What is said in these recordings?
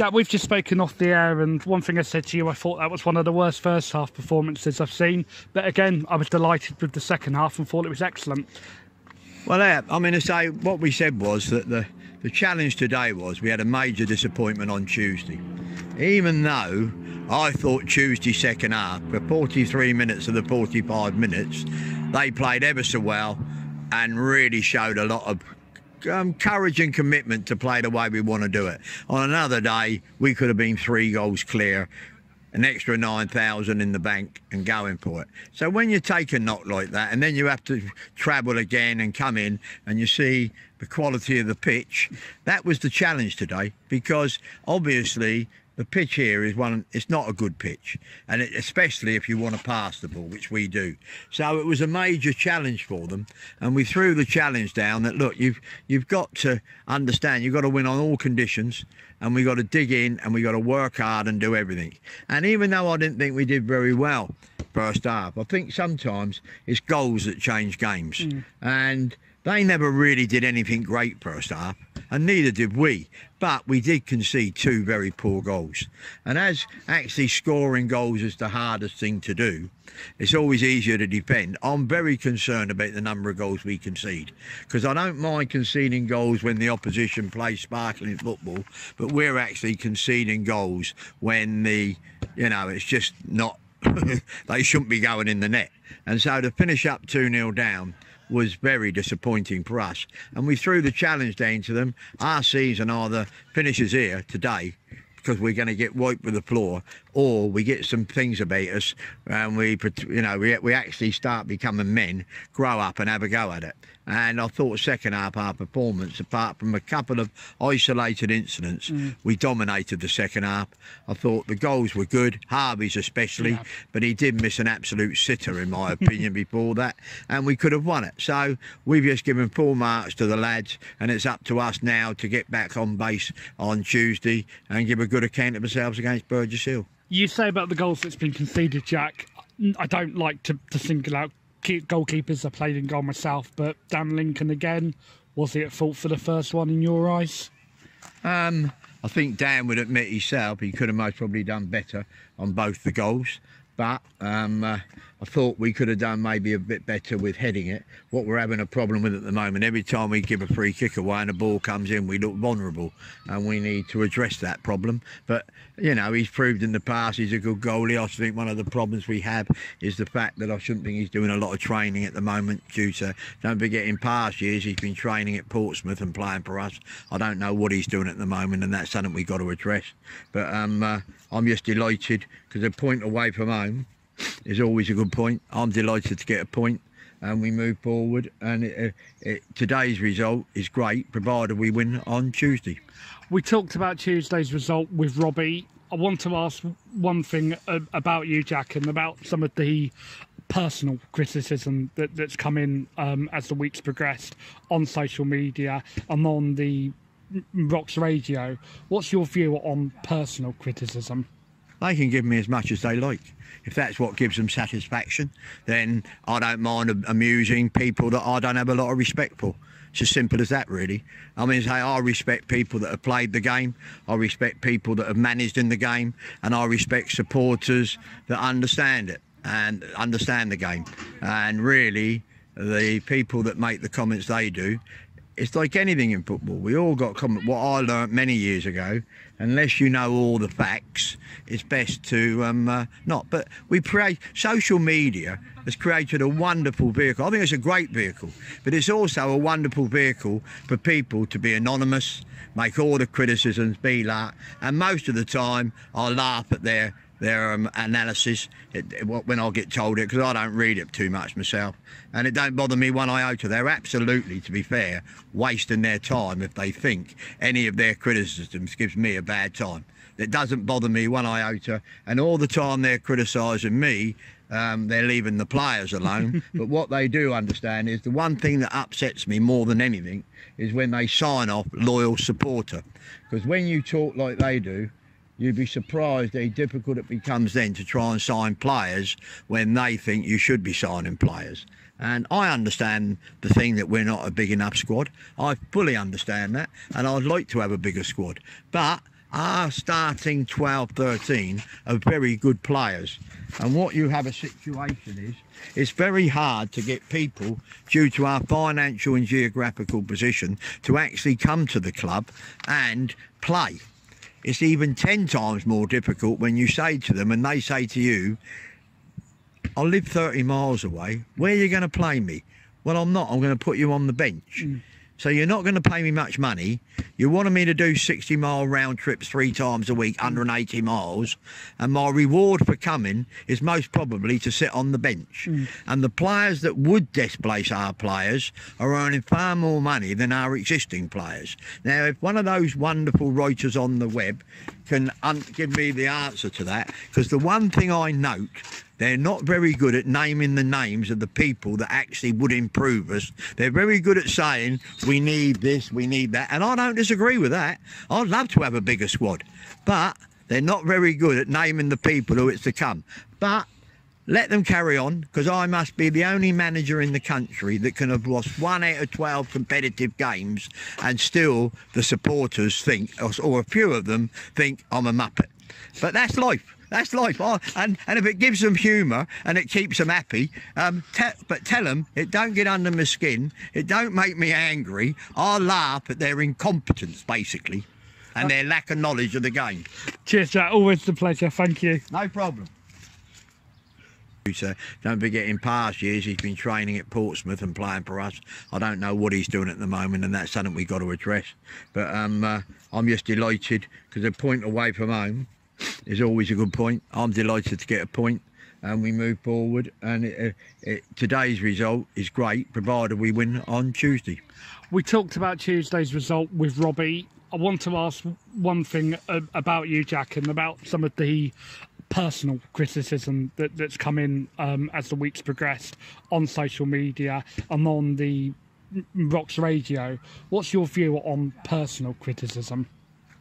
Jack, we've just spoken off the air, and one thing I said to you, I thought that was one of the worst first half performances I've seen. But again, I was delighted with the second half and thought it was excellent. Well, yeah, I mean, to say what we said was that the, the challenge today was we had a major disappointment on Tuesday. Even though I thought Tuesday second half, for 43 minutes of the 45 minutes, they played ever so well and really showed a lot of um, courage and commitment to play the way we want to do it. On another day, we could have been three goals clear, an extra 9,000 in the bank and going for it. So when you take a knock like that and then you have to travel again and come in and you see the quality of the pitch, that was the challenge today because obviously the pitch here is one it's not a good pitch and it, especially if you want to pass the ball which we do. So it was a major challenge for them and we threw the challenge down that look you've you've got to understand you've got to win on all conditions and we've got to dig in and we've got to work hard and do everything. And even though i didn't think we did very well first half i think sometimes it's goals that change games. Mm. and they never really did anything great first half, and neither did we. But we did concede two very poor goals. And as actually scoring goals is the hardest thing to do, it's always easier to defend. I'm very concerned about the number of goals we concede because I don't mind conceding goals when the opposition plays sparkling football, but we're actually conceding goals when the, you know, it's just not, they shouldn't be going in the net. And so to finish up 2 0 down, was very disappointing for us. And we threw the challenge down to them. Our season are the finishers here today because we're going to get wiped with the floor, or we get some things about us and we, you know, we, we actually start becoming men, grow up and have a go at it. And I thought second half our performance, apart from a couple of isolated incidents, mm. we dominated the second half. I thought the goals were good, Harvey's especially, yeah. but he did miss an absolute sitter in my opinion before that, and we could have won it. So we've just given full marks to the lads, and it's up to us now to get back on base on Tuesday and give a good account of ourselves against Burgess Hill. You say about the goals that's been conceded, Jack. I don't like to, to single out goalkeepers I played in goal myself, but Dan Lincoln again, was he at fault for the first one in your eyes? Um, I think Dan would admit himself he could have most probably done better on both the goals, but um, uh, I thought we could have done maybe a bit better with heading it. What we're having a problem with at the moment, every time we give a free kick away and a ball comes in, we look vulnerable, and we need to address that problem. But you know, he's proved in the past he's a good goalie. I think one of the problems we have is the fact that I shouldn't think he's doing a lot of training at the moment due to. Don't forget, in past years he's been training at Portsmouth and playing for us. I don't know what he's doing at the moment, and that's something we've got to address. But um, uh, I'm just delighted because a point away from home is always a good point. I'm delighted to get a point and we move forward. And it, it, today's result is great, provided we win on Tuesday. We talked about Tuesday's result with Robbie. I want to ask one thing about you, Jack, and about some of the personal criticism that, that's come in um, as the weeks progressed on social media and on the Rocks Radio. What's your view on personal criticism? They can give me as much as they like. If that's what gives them satisfaction, then I don't mind amusing people that I don't have a lot of respect for. It's as simple as that, really. I mean, say I respect people that have played the game, I respect people that have managed in the game, and I respect supporters that understand it and understand the game. And really, the people that make the comments they do, it's like anything in football. We all got comment. What I learnt many years ago, unless you know all the facts, it's best to um, uh, not. But we pray. Social media has created a wonderful vehicle. I think it's a great vehicle, but it's also a wonderful vehicle for people to be anonymous, make all the criticisms be like, and most of the time I laugh at their their um, analysis it, when I get told it because I don't read it too much myself and it don't bother me one iota. They're absolutely, to be fair, wasting their time if they think any of their criticisms gives me a bad time. It doesn't bother me one iota and all the time they're criticising me um, they're leaving the players alone. but what they do understand is the one thing that upsets me more than anything is when they sign off loyal supporter. Because when you talk like they do, you'd be surprised how difficult it becomes then to try and sign players when they think you should be signing players. And I understand the thing that we're not a big enough squad. I fully understand that, and I'd like to have a bigger squad. But our starting 12, 13 are very good players. And what you have a situation is, it's very hard to get people, due to our financial and geographical position, to actually come to the club and play. It's even 10 times more difficult when you say to them and they say to you, I live 30 miles away, where are you going to play me? Well, I'm not. I'm going to put you on the bench. Mm. So you're not going to pay me much money. You wanted me to do 60 mile round trips three times a week, 180 miles, and my reward for coming is most probably to sit on the bench. Mm. And the players that would displace our players are earning far more money than our existing players. Now, if one of those wonderful writers on the web can give me the answer to that, because the one thing I note they're not very good at naming the names of the people that actually would improve us. They're very good at saying, we need this, we need that. And I don't disagree with that. I'd love to have a bigger squad. But they're not very good at naming the people who it's to come. But let them carry on because I must be the only manager in the country that can have lost one out of 12 competitive games and still the supporters think, or a few of them think I'm a muppet. But that's life. That's life. And, and if it gives them humour and it keeps them happy, um, te- but tell them it don't get under my skin. It don't make me angry. I laugh at their incompetence, basically, and their lack of knowledge of the game. Cheers, Jack. Always a pleasure. Thank you. No problem. So don't forget, in past years, he's been training at Portsmouth and playing for us. I don't know what he's doing at the moment, and that's something we've got to address. But um, uh, I'm just delighted because a point away from home is always a good point. I'm delighted to get a point and we move forward. And it, it, today's result is great, provided we win on Tuesday. We talked about Tuesday's result with Robbie. I want to ask one thing about you, Jack, and about some of the personal criticism that, that's come in um, as the weeks progressed on social media and on the Rocks Radio. What's your view on personal criticism?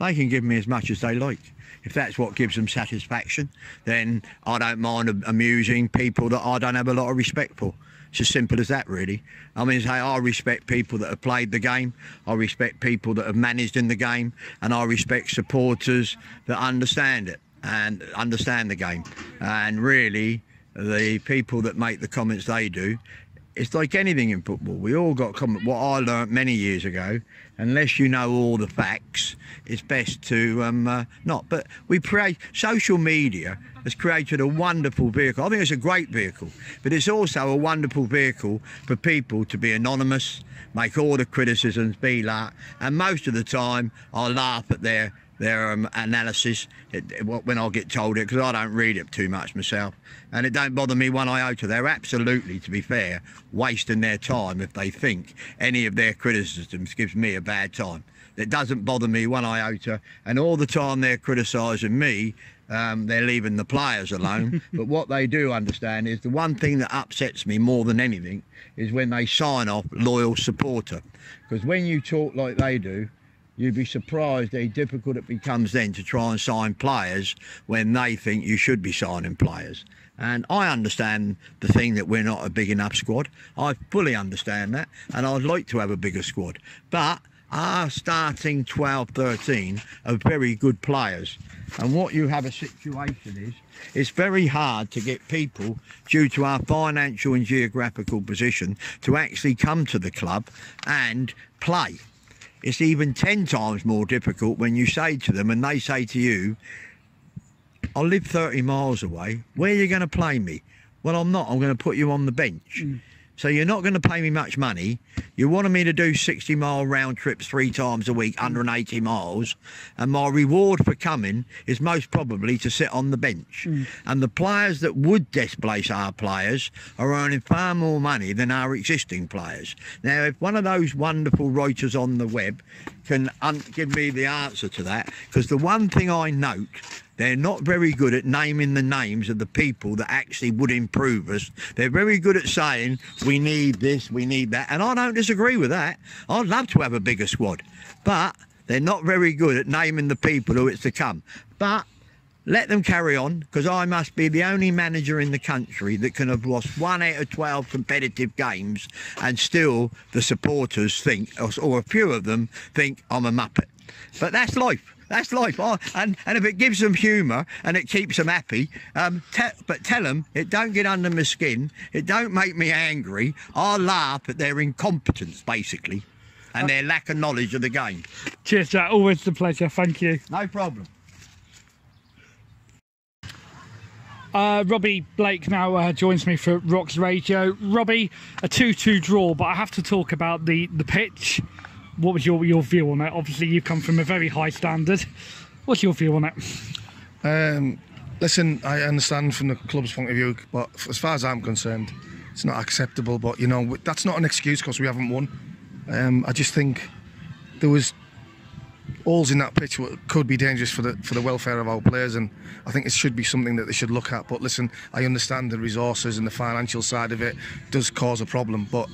They can give me as much as they like. If that's what gives them satisfaction, then I don't mind amusing people that I don't have a lot of respect for. It's as simple as that, really. I mean, say I respect people that have played the game, I respect people that have managed in the game, and I respect supporters that understand it and understand the game. And really, the people that make the comments they do, it's like anything in football. We all got comment. What I learnt many years ago, unless you know all the facts, it's best to um, uh, not. But we pray. Social media has created a wonderful vehicle. I think it's a great vehicle, but it's also a wonderful vehicle for people to be anonymous, make all the criticisms be like, and most of the time I laugh at their their um, analysis when I get told it because I don't read it too much myself and it don't bother me one iota they're absolutely to be fair wasting their time if they think any of their criticisms gives me a bad time it doesn't bother me one iota and all the time they're criticising me um, they're leaving the players alone but what they do understand is the one thing that upsets me more than anything is when they sign off loyal supporter because when you talk like they do you'd be surprised how difficult it becomes then to try and sign players when they think you should be signing players. And I understand the thing that we're not a big enough squad. I fully understand that, and I'd like to have a bigger squad. But our starting 12, 13 are very good players. And what you have a situation is, it's very hard to get people, due to our financial and geographical position, to actually come to the club and play. It's even 10 times more difficult when you say to them and they say to you, I live 30 miles away, where are you going to play me? Well, I'm not. I'm going to put you on the bench. Mm. So you're not going to pay me much money. You wanted me to do 60 mile round trips three times a week, 180 miles, and my reward for coming is most probably to sit on the bench. Mm. And the players that would displace our players are earning far more money than our existing players. Now, if one of those wonderful writers on the web can give me the answer to that, because the one thing I note they're not very good at naming the names of the people that actually would improve us. They're very good at saying, we need this, we need that. And I don't disagree with that. I'd love to have a bigger squad. But they're not very good at naming the people who it's to come. But let them carry on because I must be the only manager in the country that can have lost one out of 12 competitive games and still the supporters think, or a few of them think I'm a muppet. But that's life. That's life. And and if it gives them humour and it keeps them happy, um, te- but tell them it don't get under my skin. It don't make me angry. I laugh at their incompetence, basically, and their lack of knowledge of the game. Cheers, Jack. Always a pleasure. Thank you. No problem. Uh, Robbie Blake now uh, joins me for Rocks Radio. Robbie, a 2 2 draw, but I have to talk about the, the pitch. What was your, your view on it? Obviously, you come from a very high standard. What's your view on it? Um, listen, I understand from the club's point of view, but as far as I'm concerned, it's not acceptable. But you know, that's not an excuse because we haven't won. Um, I just think there was holes in that pitch could be dangerous for the for the welfare of our players, and I think it should be something that they should look at. But listen, I understand the resources and the financial side of it does cause a problem, but.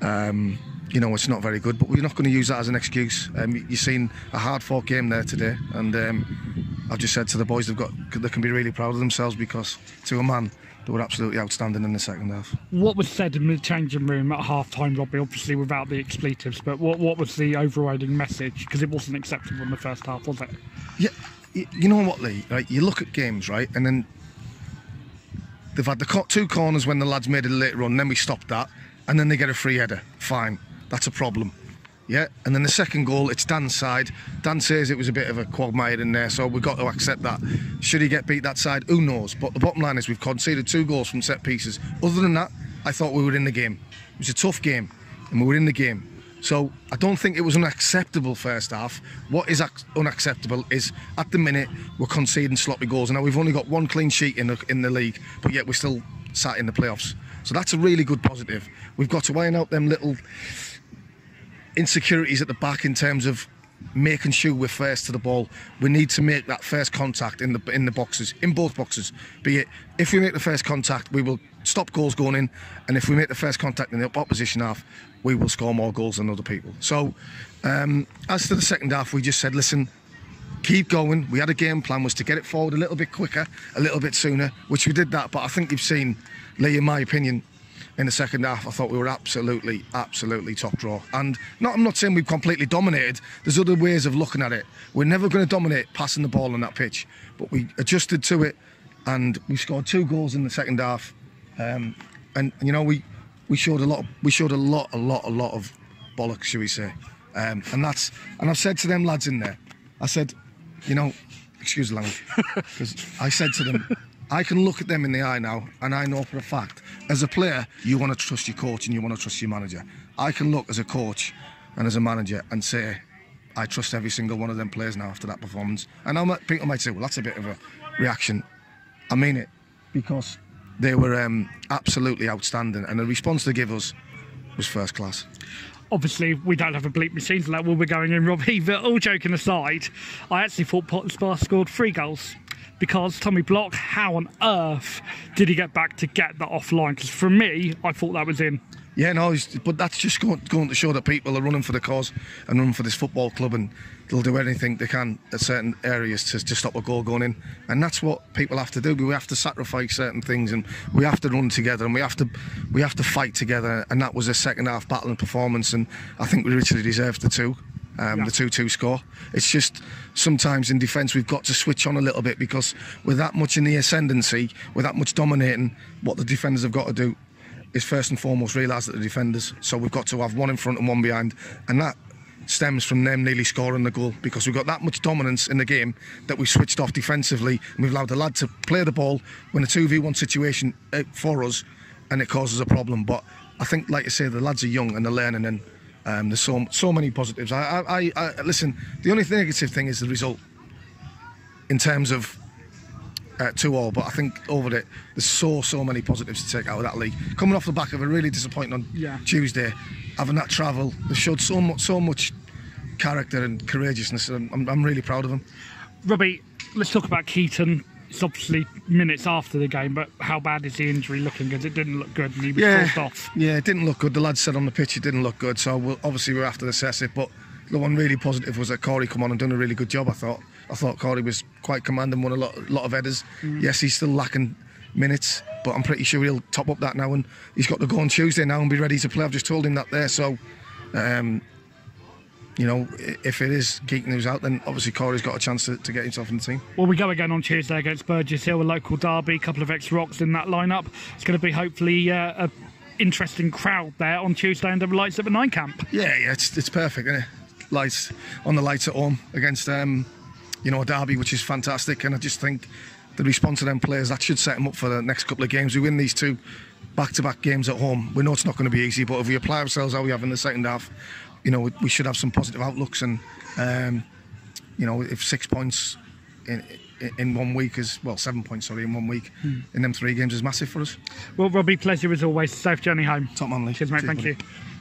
Um, you know, it's not very good, but we're not going to use that as an excuse. Um, you've seen a hard fought game there today, and um, I've just said to the boys they've got they can be really proud of themselves because to a man they were absolutely outstanding in the second half. What was said in the changing room at half time, Robbie, obviously without the expletives, but what, what was the overriding message? Because it wasn't acceptable in the first half, was it? Yeah, you know what, Lee? Right, you look at games, right, and then they've had the two corners when the lads made a late run, then we stopped that, and then they get a free header. Fine that's a problem. Yeah, and then the second goal, it's Dan's side. Dan says it was a bit of a quagmire in there, so we've got to accept that. Should he get beat that side? Who knows? But the bottom line is we've conceded two goals from set pieces. Other than that, I thought we were in the game. It was a tough game, and we were in the game. So I don't think it was unacceptable first half. What is unacceptable is at the minute we're conceding sloppy goals. Now we've only got one clean sheet in the, in the league, but yet we're still sat in the playoffs. So that's a really good positive. We've got to iron out them little insecurities at the back in terms of making sure we're first to the ball. We need to make that first contact in the in the boxes, in both boxes. Be it if we make the first contact, we will stop goals going in, and if we make the first contact in the opposition half, we will score more goals than other people. So, um, as to the second half, we just said, listen. Keep going. We had a game plan was to get it forward a little bit quicker, a little bit sooner, which we did that. But I think you've seen, Lee, in my opinion, in the second half, I thought we were absolutely, absolutely top draw. And not, I'm not saying we've completely dominated. There's other ways of looking at it. We're never going to dominate passing the ball on that pitch, but we adjusted to it, and we scored two goals in the second half. Um, and, you know, we we showed a lot. We showed a lot, a lot, a lot of bollocks, shall we say? Um, and that's and I've said to them lads in there, I said, you know, excuse the language, because I said to them. I can look at them in the eye now and I know for a fact, as a player, you want to trust your coach and you want to trust your manager. I can look as a coach and as a manager and say, I trust every single one of them players now after that performance. And I people might say, well, that's a bit of a reaction. I mean it, because they were um, absolutely outstanding and the response they give us was first class obviously we don't have a bleep machine like where we're going in Robbie but all joking aside I actually thought Potter's scored three goals because Tommy Block, how on earth did he get back to get that offline? Because for me, I thought that was in. Yeah, no, but that's just going, going to show that people are running for the cause and running for this football club, and they'll do anything they can at certain areas to, to stop a goal going in. And that's what people have to do. We have to sacrifice certain things, and we have to run together, and we have to we have to fight together. And that was a second half battle performance, and I think we richly deserved the two um, yeah. the 2 2 score. It's just sometimes in defence we've got to switch on a little bit because with that much in the ascendancy, with that much dominating, what the defenders have got to do is first and foremost realise that the defenders. So we've got to have one in front and one behind, and that stems from them nearly scoring the goal because we've got that much dominance in the game that we switched off defensively and we've allowed the lad to play the ball when a 2v1 situation uh, for us and it causes a problem. But I think, like I say, the lads are young and they're learning and um, there's so so many positives. I, I, I, listen. The only negative thing is the result in terms of uh, two all. But I think over it, there's so so many positives to take out of that league. Coming off the back of a really disappointing on yeah. Tuesday, having that travel, they showed so much so much character and courageousness. And I'm, I'm really proud of them. Robbie, let's talk about Keaton it's obviously minutes after the game, but how bad is the injury looking? Because it didn't look good and he was yeah, off. Yeah, it didn't look good. The lads said on the pitch it didn't look good, so we'll, obviously we're after to assess it. But the one really positive was that Corey come on and done a really good job. I thought. I thought Corey was quite commanding, won a lot, lot of headers. Mm. Yes, he's still lacking minutes, but I'm pretty sure he'll top up that now. And he's got to go on Tuesday now and be ready to play. I've just told him that there. So um, you know, if it is Keaton who's out, then obviously Corey's got a chance to, to get himself in the team. Well, we go again on Tuesday against Burgess Hill, a local derby, a couple of ex-rocks in that lineup. It's going to be hopefully uh, a interesting crowd there on Tuesday under the lights at the nine camp. Yeah, yeah, it's it's perfect, isn't it? Lights on the lights at home against um, you know, a derby, which is fantastic, and I just think the response of them players that should set them up for the next couple of games. We win these two back-to-back games at home. We know it's not going to be easy, but if we apply ourselves how we have in the second half, you know, we, we should have some positive outlooks. And um, you know, if six points in, in one week is well, seven points sorry in one week in them three games is massive for us. Well, Robbie, pleasure as always. Safe journey home. Top man, Lee. Cheers, mate. Cheers, Thank buddy. you.